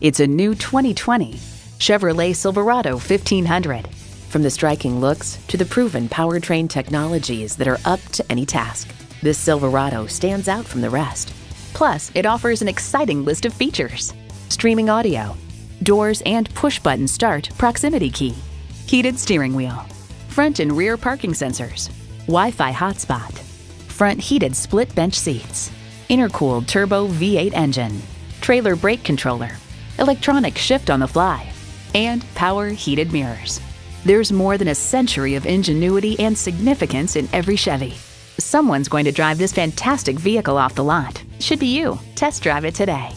It's a new 2020 Chevrolet Silverado 1500. From the striking looks to the proven powertrain technologies that are up to any task, this Silverado stands out from the rest. Plus, it offers an exciting list of features streaming audio, doors and push button start proximity key, heated steering wheel, front and rear parking sensors, Wi Fi hotspot, front heated split bench seats, intercooled turbo V8 engine, trailer brake controller, electronic shift on the fly, and power heated mirrors. There's more than a century of ingenuity and significance in every Chevy. Someone's going to drive this fantastic vehicle off the lot. Should be you. Test drive it today.